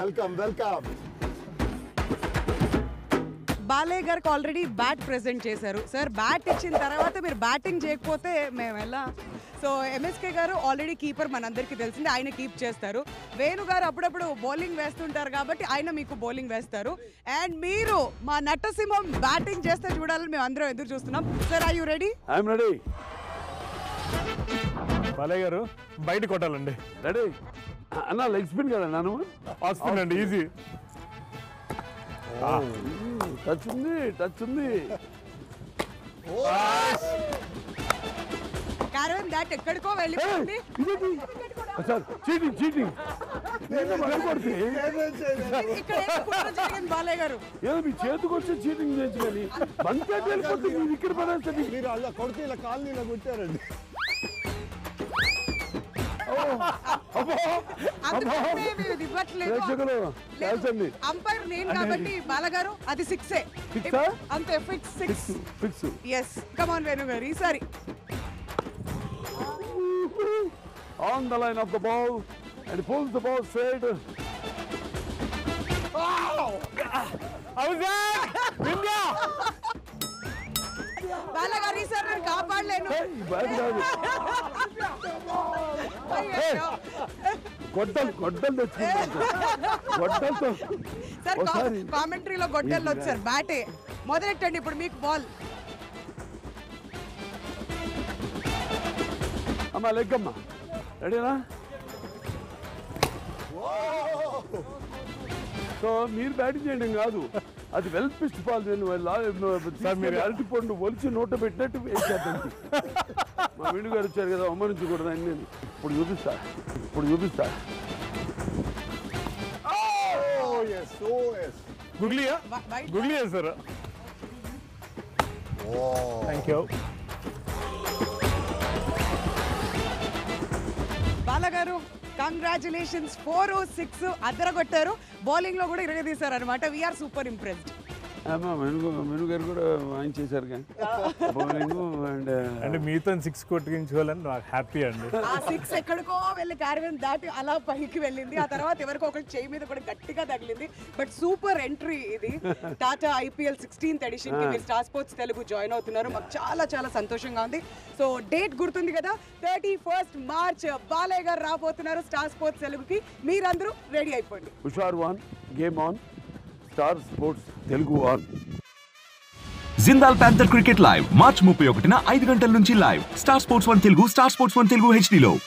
Welcome welcome Balayya గారికి already bat present చేశారు. Sir bat ఇచ్చిన తర్వాత మీరు బ్యాటింగ్ చేయకపోతే మేము ఎలా? So MSK garu already keeper మనందరికీ తెలిసింది ఆయన కీప్ చేస్తారు. వేణు గారు అప్పుడప్పుడు బౌలింగ్ వేస్తుంటారు కాబట్టి ఆయన మీకు బౌలింగ్ వేస్తారు. అండ్ మీరు మా నట్టసింహం బ్యాటింగ్ చేస్తే చూడాలని మేము అందరం ఎదురు చూస్తున్నాం. Sir I you ready I'm ready Balayya garu బయట కొట్టాలండి. రెడీ? అన్న లెగ్ స్పిన్ కదా నన్ను హాస్పిటల్ అండి ఈజీ. టచ్ ఉంది టచ్ ఉంది. దాట్ ఎక్కడికో వెళ్ళిపోయింది సార్ చీటింగ్ చీటింగ్. ఏదో కుట్ర జరిగింది బాలయ్య గారు ఏదో మీ చేతికి వచ్చే చీటింగ్ చేయొచ్చు కానీ బంకెట్ వెళ్ళిపోతే మీరు ఇక్కడ పడేస్తుంది మీరు అలా కొడితే ఇలా కాలనీలో కొట్టారండి. అంపైర్ నేను కాబట్టి బాలగారు అది సిక్సే? అంతే fix six. Fix yes come on Venu garu ఈసారి. On the line of the ball and pulls the ball straight బాలగారు ఈసారి నేను కాపాడలేను. గొడ్డలు గొడ్డలు గొడ్డలతో సార్ కామెంటరీలో గొడ్డల్లో వచ్చారు బ్యాటే. మొదలెట్టండి ఇప్పుడు మీకు బాల్. అమ్మా లెగ్గమ్మా. రెడీనా? సో మీరు బ్యాటింగ్ చేయడం కాదు. అది వెల్ పిస్ట్ బాల్ నేను సార్, మీరు- అరటి పండు ఒలిచి నోట పెట్టినట్టు వేసేద్దాం వీడు గారు వచ్చారు కదా అవమానించకూడదు అని నేను. ఇప్పుడు చూపిస్తా ఇప్పుడు చూపిస్తా. గుగ్లియా? బయట- గుగ్లియా సార్. ఓ థ్యాంక్ యూ బాలగారు కంగ్రాచులేషన్స్ ఫోర్ సిక్స్ అద్దరగొట్టారు. బౌలింగ్లో కూడా ఇరగదీశారు అనమాట వీఆర్ సూపర్ ఇంప్రెస్డ్ మెనుగు గారు కూడా ఆయన చేశారు కానీ. బౌలింగ్ అండ్ అంటే మీతో సిక్స్ కొట్టించుకోవాలని నాకు హ్యాపీ అండి. ఆ సిక్స్ ఎక్కడికో వెళ్ళి క్యారవెన్ దాటి అలా పైకి వెళ్ళింది. ఆ తర్వాత ఎవరికో ఒకరి చేయి మీద కూడా గట్టిగా తగిలింది. బట్ సూపర్ ఎంట్రీ ఇది. టాటా ఐపీఎల్ సిక్స్టీన్త్ ఎడిషన్కి మీరు స్టార్ స్పోర్ట్స్ తెలుగు జాయిన్ అవుతున్నారు. మాకు చాలా చాలా సంతోషంగా ఉంది. సో డేట్ గుర్తుంది కదా థర్టీ ఫస్ట్ మార్చ్ బాలయ్య గారు రాబోతున్నారు స్టార్ స్పోర్ట్స్ తెలుగుకి. మీరందరూ రెడీ అయిపోండి. హుషార్ one game on. Star sports Telugu on Jindal panther cricket live March ముప్పై ఒకటిన ఐదు గంటల నుంచి live. Star sports one Telugu star sports one Telugu హెచ్డీలో.